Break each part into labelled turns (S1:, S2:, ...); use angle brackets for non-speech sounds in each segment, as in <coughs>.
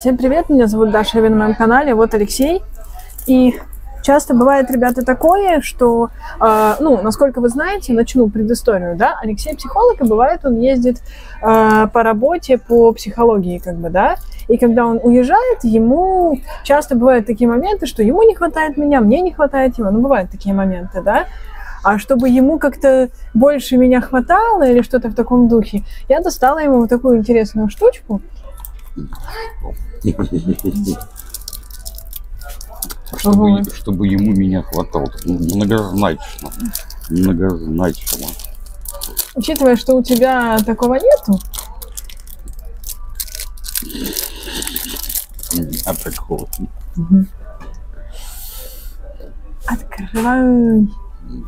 S1: Всем привет, меня зовут Даша, вы на моем канале, вот Алексей. И часто бывает, ребята, такое, что, э, ну, насколько вы знаете, начну предысторию, да, Алексей психолог, и бывает, он ездит э, по работе, по психологии, как бы, да, и когда он уезжает, ему часто бывают такие моменты, что ему не хватает меня, мне не хватает его, ну, бывают такие моменты, да, а чтобы ему как-то больше меня хватало или что-то в таком духе, я достала ему вот такую интересную штучку,
S2: Чтобы, чтобы ему меня хватало. Многозначно. Многозначно.
S1: Учитывая, что у тебя такого нету,
S2: А такого.
S1: открывай.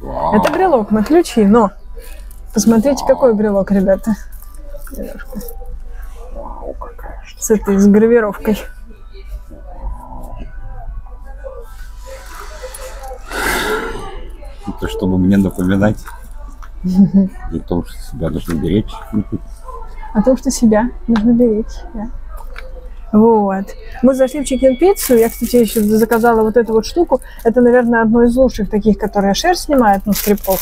S2: Вау.
S1: Это брелок на ключи, но посмотрите, какой брелок, ребята. Немножко. С этой, с гравировкой.
S2: Это чтобы мне напоминать о том, что себя нужно беречь.
S1: О том, что себя нужно беречь. да. Вот. Мы зашли в чикен пиццу. Я, кстати, еще заказала вот эту вот штуку. Это, наверное, одно из лучших таких, которые шерсть снимает, ну, скрипков,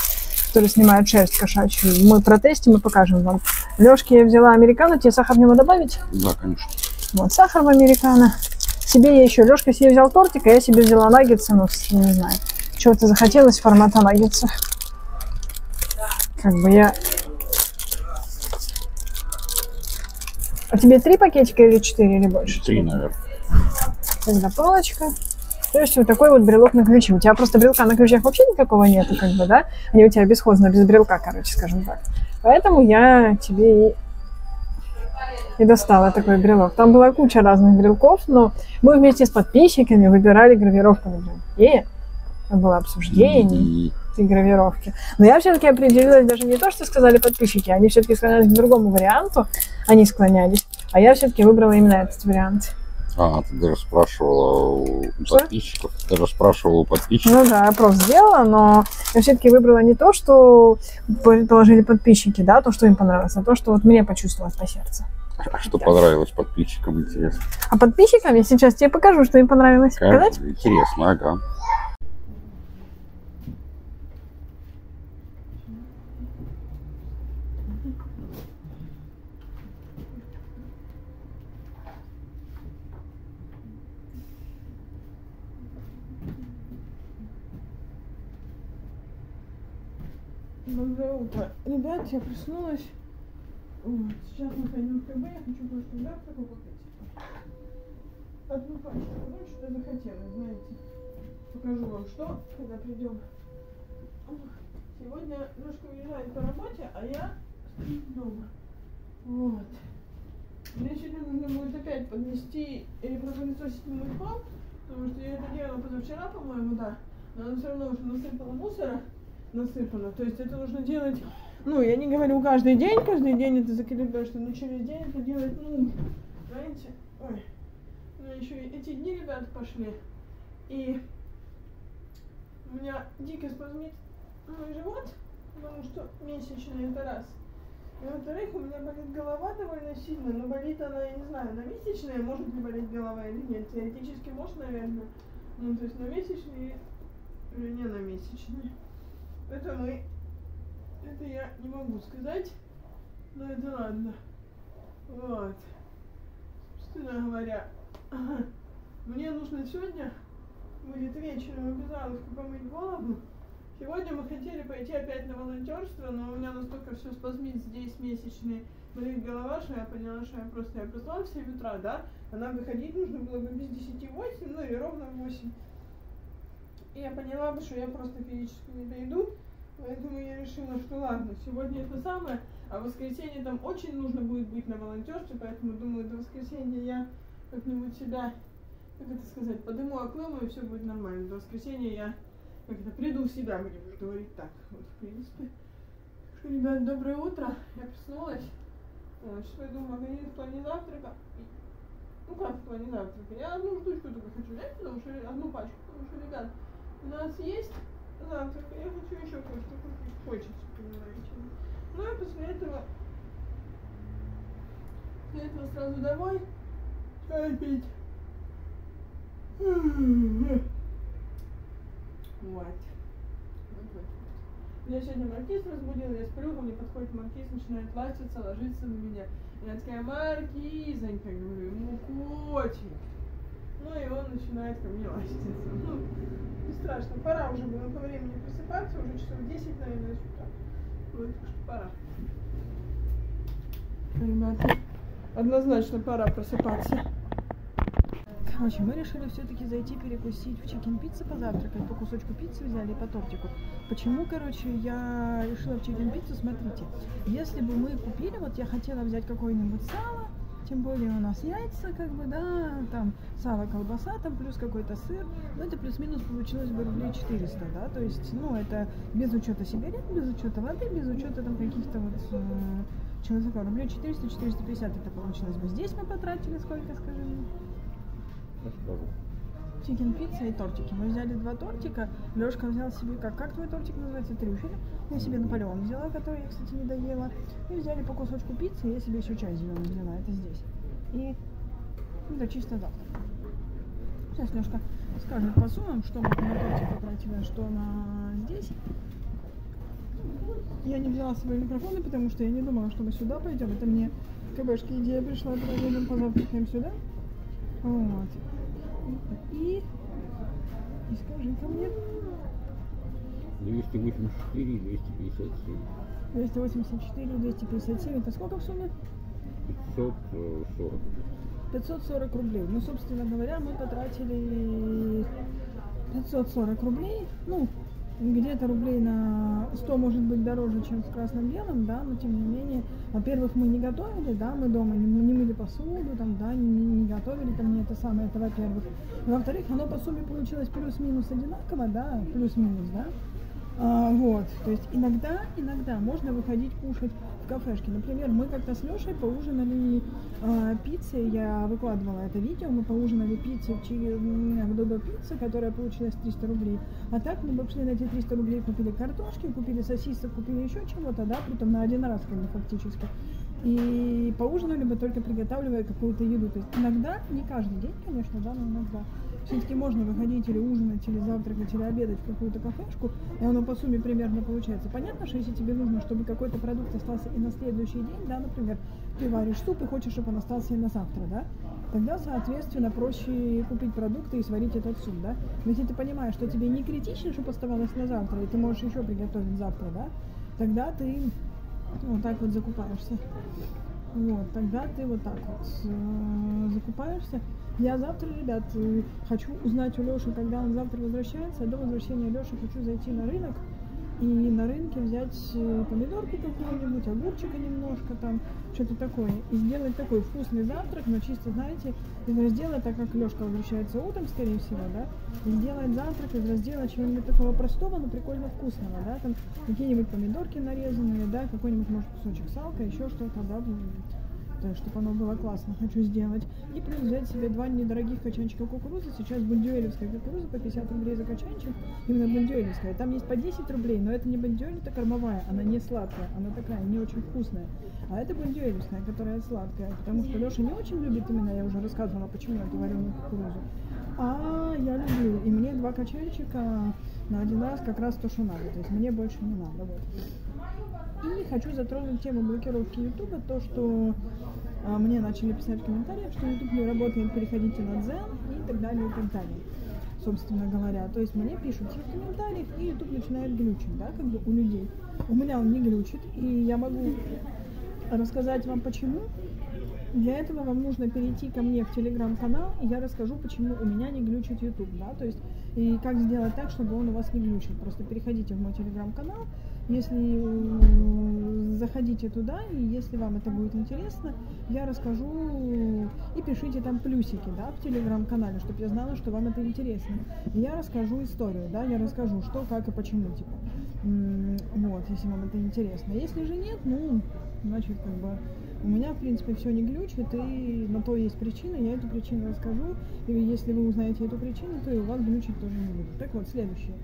S1: которые снимают шерсть кошачью. Мы протестим и покажем вам. Лешке я взяла американо. Тебе сахар в него добавить?
S2: Да, конечно.
S1: Вот, сахар в американо. Себе я еще, Лешка себе взял тортик, а я себе взяла наггетсы, ну, не знаю, чего-то захотелось формата наггетса. Как бы я... А тебе три пакетика или четыре, или больше?
S2: Три, наверное.
S1: Тогда палочка. То есть вот такой вот брелок на ключи. У тебя просто брелка на ключах вообще никакого нету, как бы, да? Они у тебя бесхозно, без брелка, короче, скажем так. Поэтому я тебе и, и достала такой брелок. Там была куча разных брелков, но мы вместе с подписчиками выбирали гравировку на брелке. Там было обсуждение этой гравировки. Но я все-таки определилась даже не то, что сказали подписчики, они все-таки склонялись к другому варианту, они склонялись, а я все-таки выбрала именно этот вариант.
S2: А, ты даже спрашивала у
S1: Что?
S2: подписчиков. Ты даже спрашивала у подписчиков.
S1: Ну да, опрос сделала, но я все-таки выбрала не то, что предположили подписчики, да, то, что им понравилось, а то, что вот мне почувствовалось по сердцу.
S2: А что понравилось подписчикам, интересно?
S1: А подписчикам я сейчас тебе покажу, что им понравилось.
S2: Как?
S1: Показать?
S2: Интересно, ага.
S1: Доброе утро. Ребят, я проснулась. Вот, сейчас мы пойдем в КБ, я хочу кое-что завтра покупать. Одну пачку, ну, что захотела, знаете. Покажу вам, что, когда придем. Сегодня немножко уезжает по работе, а я дома. Вот. Мне сегодня нужно будет опять поднести или пропылесосить мой пол, потому что я это делала позавчера, по-моему, да. Но она все равно уже насыпала мусора насыпано. То есть это нужно делать, ну, я не говорю каждый день, каждый день это закрепляешь, но через день это делать, ну, знаете, ой, ну, еще и эти дни, ребята, пошли, и у меня дико спазмит мой живот, потому что месячный это раз. И во-вторых, у меня болит голова довольно сильно, но болит она, я не знаю, на месячные, может ли болеть голова или нет. Теоретически может, наверное. Ну, то есть на месячные или не на месячные. Это мы. Это я не могу сказать. Но это ладно. Вот. Собственно говоря, <clears throat> мне нужно сегодня будет вечером обязаловку помыть голову. Сегодня мы хотели пойти опять на волонтерство, но у меня настолько все спазмит здесь месячные, болит голова, что я поняла, что я просто я проснулась в 7 утра, да, а нам выходить нужно было бы без 10 8, ну или ровно в 8. И я поняла бы, что я просто физически не дойду, поэтому я решила, что ладно, сегодня это самое, а в воскресенье там очень нужно будет быть на волонтерстве, поэтому думаю, до воскресенья я как-нибудь себя, как это сказать, подыму окном и все будет нормально. До воскресенья я как это, приду в себя, будем говорить так. Вот, в принципе. Ребят, доброе утро. Я проснулась. Вот, Сейчас пойду в магазин в плане завтрака. Ну как в плане завтрака? Я одну штучку только хочу взять, потому что одну пачку, потому что, ребят, у нас есть завтрак, и я хочу еще кое-что купить. Хочется, понимаете. Ну и после этого после этого сразу домой. Опять. Вот. Вот, вот. Меня сегодня маркиз разбудил, я сплю, ко мне подходит маркиз, начинает ластиться, ложиться на меня. Я такая, маркизонька, говорю, ему котик. Ну и он начинает ко мне ластиться. Ну, не страшно, пора уже было по времени просыпаться, уже часов 10, наверное, с утра. Вот, так что пора. Ребята, однозначно пора просыпаться. Короче, мы решили все-таки зайти перекусить в чикен пиццы позавтракать, по кусочку пиццы взяли и по тортику. Почему, короче, я решила в чикен пиццу, смотрите, если бы мы купили, вот я хотела взять какое-нибудь сало, тем более у нас яйца, как бы, да, там сало, колбаса, там плюс какой-то сыр, ну это плюс-минус получилось бы рублей 400, да, то есть, ну это без учета сигарет, без учета воды, без учета там каких-то вот э, такое, рублей 400-450 это получилось бы. Здесь мы потратили сколько, скажи мне? Чикен пицца и тортики. Мы взяли два тортика. Лешка взял себе, как, как твой тортик называется, трюфель. Я себе Наполеон взяла, который я, кстати, не доела. И взяли по кусочку пиццы, я себе еще чай зеленый взяла, это здесь. И это чисто завтрак. Сейчас Лешка скажет по суммам, что мы на тортик потратили, что на здесь. Я не взяла с собой микрофоны, потому что я не думала, что мы сюда пойдем. Это мне КБшки идея пришла, проедем позавтракаем сюда. Вот. И, и скажи ко мне.
S2: 284 и 257.
S1: 284, 257, это сколько в сумме?
S2: 540.
S1: 540 рублей. Ну, собственно говоря, мы потратили 540 рублей. Ну, где-то рублей на 100 может быть дороже, чем с красным белым, да, но тем не менее, во-первых, мы не готовили, да, мы дома не, не мыли посуду, там, да, не, не готовили, там, не это самое, это во-первых. Во-вторых, оно по сумме получилось плюс-минус одинаково, да, плюс-минус, да. А, вот, то есть иногда, иногда можно выходить кушать кафешке. Например, мы как-то с Лешей поужинали э, пиццей, я выкладывала это видео, мы поужинали пиццей в, Додо Пицца, которая получилась 300 рублей. А так мы пошли на эти 300 рублей, купили картошки, купили сосисок, купили еще чего-то, да, притом на один раз, как бы, фактически. И поужинали бы только приготавливая какую-то еду. То есть иногда, не каждый день, конечно, да, но иногда. Все-таки можно выходить или ужинать, или завтракать, или обедать в какую-то кафешку, и оно по сумме примерно получается. Понятно, что если тебе нужно, чтобы какой-то продукт остался и на следующий день, да, например, ты варишь суп и хочешь, чтобы он остался и на завтра, да, тогда, соответственно, проще купить продукты и сварить этот суп, да. Но если ты понимаешь, что тебе не критично, чтобы оставалось на завтра, и ты можешь еще приготовить завтра, да, тогда ты вот так вот закупаешься. Вот, тогда ты вот так вот э, закупаешься. Я завтра, ребят, э, хочу узнать у Леши, когда он завтра возвращается. До возвращения Леши хочу зайти на рынок и на рынке взять э, помидорку какую-нибудь, огурчика немножко там, что-то такое. И сделать такой вкусный завтрак, но чисто, знаете, из раздела, так как Лешка возвращается утром, скорее всего, да, и сделать завтрак из раздела чего-нибудь такого простого, но прикольно вкусного, да, там какие-нибудь помидорки нарезанные, да, какой-нибудь, может, кусочек салка, еще что-то, да, чтобы оно было классно, хочу сделать. И плюс взять себе два недорогих качанчика кукурузы. Сейчас бундюэлевская кукуруза по 50 рублей за качанчик. Именно бундюэлевская. Там есть по 10 рублей, но это не бундюэль, это кормовая. Она не сладкая, она такая, не очень вкусная. А это бундюэлевская, которая сладкая. Потому что Леша не очень любит именно, я уже рассказывала, почему я эту вареную кукурузу. А я люблю. И мне два качанчика на один раз как раз то, что надо. То есть мне больше не надо. Вот. И хочу затронуть тему блокировки Ютуба, то, что а, мне начали писать в комментариях, что YouTube не работает, переходите на Zen и так далее, и так далее. Собственно говоря, то есть мне пишут в комментариях, и YouTube начинает глючить, да, как бы у людей. У меня он не глючит, и я могу рассказать вам почему. Для этого вам нужно перейти ко мне в телеграм-канал, и я расскажу, почему у меня не глючит YouTube, да, то есть и как сделать так, чтобы он у вас не глючил. Просто переходите в мой телеграм-канал, если э, заходите туда, и если вам это будет интересно, я расскажу и пишите там плюсики, да, в телеграм-канале, чтобы я знала, что вам это интересно. И я расскажу историю, да, я расскажу, что, как и почему, типа. Вот, если вам это интересно. Если же нет, ну, значит, как бы у меня, в принципе, все не глючит, и на то есть причина, я эту причину расскажу. И если вы узнаете эту причину, то и у вас глючить тоже не будет. Так вот, следующее.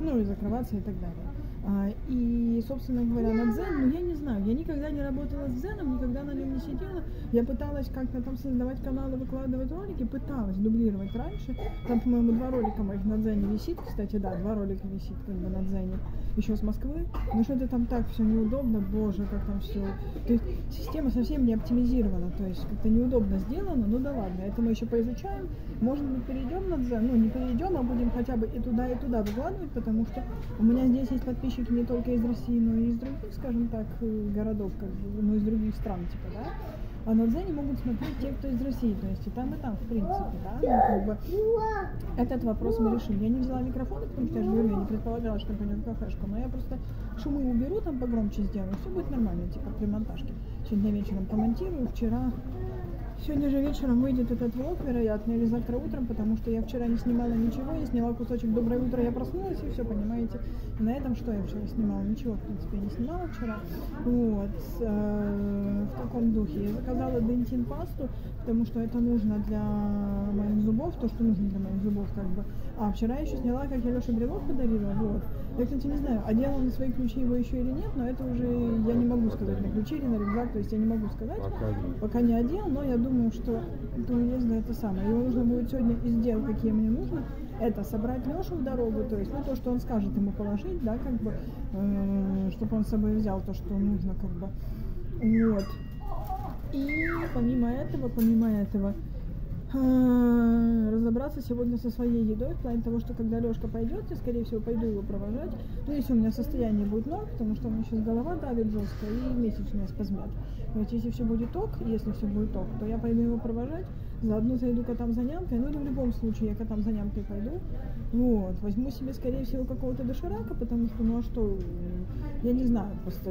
S1: Ну и закрываться и так далее. А, И, собственно говоря, на дзен, ну я не знаю, я никогда не работала с дзеном, никогда на нем не сидела. Я пыталась как-то там создавать каналы, выкладывать ролики, пыталась дублировать раньше. Там, по-моему, два ролика моих на дзене висит, кстати, да, два ролика висит как бы на дзене, еще с Москвы. Но что-то там так все неудобно, боже, как там все. То есть система совсем не оптимизирована, то есть как-то неудобно сделано, ну да ладно, это мы еще поизучаем. Может быть, перейдем на дзен, ну не перейдем, а будем хотя бы и туда, и туда выкладывать, потому что у меня здесь есть подписчики не только из России, но и из других, скажем так, э, городов, как бы, ну из других стран, типа, да. А на Дзене могут смотреть те, кто из России, то есть и там, и там, в принципе, да. Ну, как бы, этот вопрос мы решим. Я не взяла микрофон, потому что я же говорю, я не предполагала, что пойдет кафешку, но я просто шумы уберу, там погромче сделаю, все будет нормально, типа при монтажке. Сегодня вечером помонтирую, вчера Сегодня же вечером выйдет этот влог, вероятно, или завтра утром, потому что я вчера не снимала ничего, я сняла кусочек «Доброе утро», я проснулась, и все, понимаете. И на этом что я вчера снимала? Ничего, в принципе, я не снимала вчера. Вот, э, в таком духе. Я заказала дентин пасту, потому что это нужно для моих зубов, то, что нужно для моих зубов, как бы. А вчера еще сняла, как я Леше брелок подарила, вот. Я, кстати, не знаю, одела на свои ключи его еще или нет, но это уже я не могу сказать на ключи или на рюкзак, то есть я не могу сказать,
S2: Пока
S1: пока не одел, но я думаю, что до уезда это самое. Его нужно будет сегодня из дел, какие мне нужно, это собрать Лешу в дорогу, то есть, ну, то, что он скажет ему положить, да, как бы, чтобы он с собой взял то, что нужно, как бы, вот. И помимо этого, помимо этого, разобраться сегодня со своей едой, в плане того, что когда Лешка пойдет, я, скорее всего, пойду его провожать. Ну, если у меня состояние будет норм, потому что у меня сейчас голова давит жестко и месячная спазмет. Вот если все будет ок, если все будет ок, то я пойду его провожать, заодно зайду котам за нямкой, ну или в любом случае я котам за нямкой пойду. Вот, возьму себе, скорее всего, какого-то доширака, потому что, ну а что, я не знаю, просто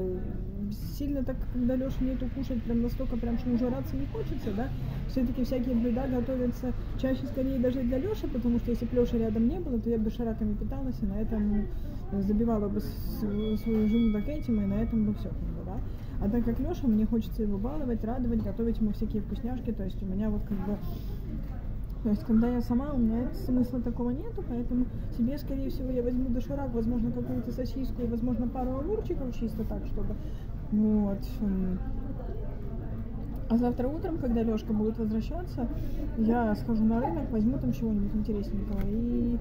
S1: сильно так, когда Леша нету кушать, прям настолько прям, что ужираться не хочется, да, все-таки всякие блюда готовятся чаще скорее даже для Леши, потому что если бы Леши рядом не было, то я бы дошираками питалась и на этом забивала бы с- свой желудок этим, и на этом бы все, как бы, да. А так как Леша, мне хочется его баловать, радовать, готовить ему всякие вкусняшки, то есть у меня вот как бы то есть, когда я сама, у меня смысла такого нету, поэтому себе, скорее всего, я возьму доширак, возможно, какую-то сосиску и, возможно, пару огурчиков чисто так, чтобы... Вот. м. А завтра утром, когда Лешка будет возвращаться, я схожу на рынок, возьму там чего-нибудь интересненького и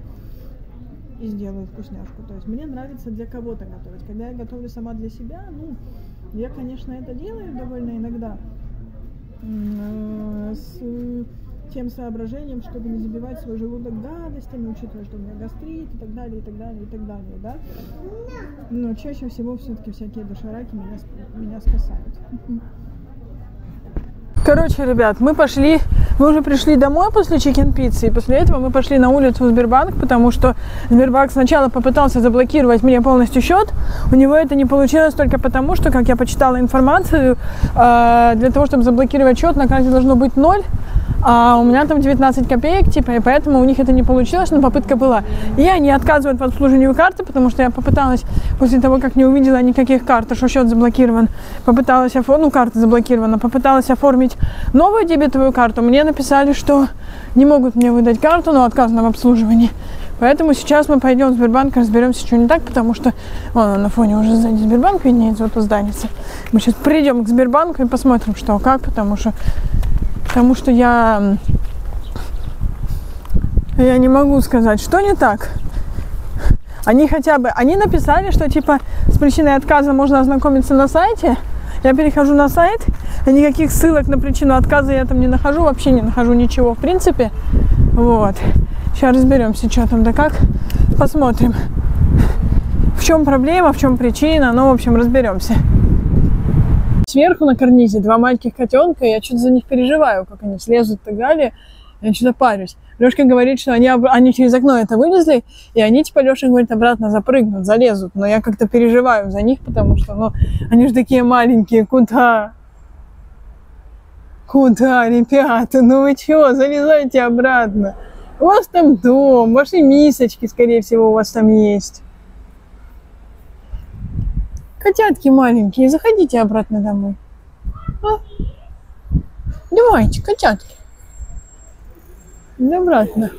S1: и сделаю вкусняшку. То есть мне нравится для кого-то готовить. Когда я готовлю сама для себя, ну, я, конечно, это делаю довольно иногда э, с тем соображением, чтобы не забивать свой желудок гадостями, учитывая, что у меня гастрит и так далее, и так далее, и так далее, да. Но чаще всего все-таки всякие дошираки меня, меня спасают. Короче, ребят, мы пошли, мы уже пришли домой после чикен пиццы, и после этого мы пошли на улицу в Сбербанк, потому что Сбербанк сначала попытался заблокировать мне полностью счет, у него это не получилось только потому, что, как я почитала информацию, э, для того, чтобы заблокировать счет, на карте должно быть ноль, а у меня там 19 копеек, типа, и поэтому у них это не получилось, но попытка была. И они отказывают в обслуживании карты, потому что я попыталась, после того, как не увидела никаких карт, что счет заблокирован, попыталась оформить, ну, карта заблокирована, попыталась оформить новую дебетовую карту. Мне написали, что не могут мне выдать карту, но отказано в обслуживании. Поэтому сейчас мы пойдем в Сбербанк, разберемся, что не так, потому что вон, на фоне уже сзади Сбербанк виднеется, вот тут зданица. Мы сейчас придем к Сбербанку и посмотрим, что как, потому что Потому что я... Я не могу сказать, что не так. Они хотя бы... Они написали, что типа с причиной отказа можно ознакомиться на сайте. Я перехожу на сайт, и никаких ссылок на причину отказа я там не нахожу, вообще не нахожу ничего в принципе. Вот. Сейчас разберемся, что там да как. Посмотрим. В чем проблема, в чем причина, ну, в общем, разберемся. Сверху на карнизе два маленьких котенка, я что-то за них переживаю, как они слезут и так далее. Я что-то парюсь. Лешка говорит, что они, они через окно это вылезли, и они, типа, Леша говорит, обратно запрыгнут, залезут. Но я как-то переживаю за них, потому что, ну, они же такие маленькие, куда? Куда, ребята? Ну вы чего, залезайте обратно. У вас там дом, ваши мисочки, скорее всего, у вас там есть. Котятки маленькие, заходите обратно домой. А? Давайте, котятки. Да обратно.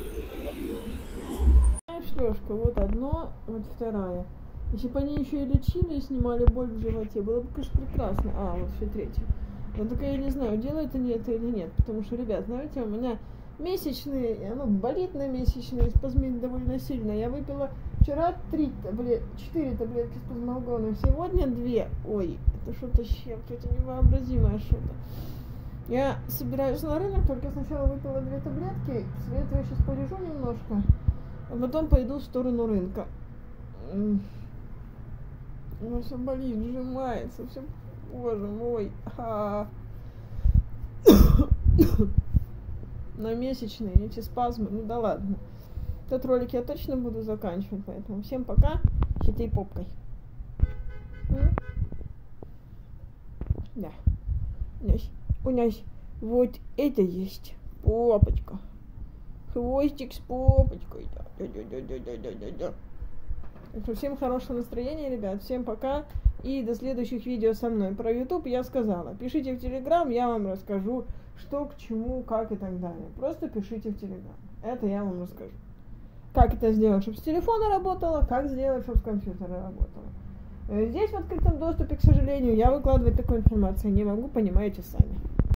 S1: Шлешка, вот одно, вот вторая. Если бы они еще и лечили и снимали боль в животе, было бы, конечно, прекрасно. А, вот все третье. Но только я не знаю, делают они это или нет. Потому что, ребят, знаете, у меня месячные, оно болит на месячные, спазмит довольно сильно. Я выпила вчера три таблет, четыре таблетки спазмолгона, сегодня две. Ой, это что-то с чем-то, это невообразимое что-то. Я собираюсь на рынок, только сначала выпила две таблетки, после этого я сейчас полежу немножко, а потом пойду в сторону рынка. У меня все болит, сжимается, все, боже мой. А <coughs> на месячные эти спазмы, ну да ладно. Этот ролик я точно буду заканчивать, поэтому всем пока, хитей попкой. Да. У нас вот это есть попочка. Хвостик с попочкой. Да, да, да, да, да, да, да, да. Так что всем хорошего настроения, ребят. Всем пока. И до следующих видео со мной. Про YouTube я сказала. Пишите в Телеграм, я вам расскажу, что к чему, как и так далее. Просто пишите в Телеграм. Это я вам расскажу. Как это сделать, чтобы с телефона работало, как сделать, чтобы с компьютера работало. Э, здесь в открытом доступе, к сожалению, я выкладывать такую информацию не могу, понимаете сами.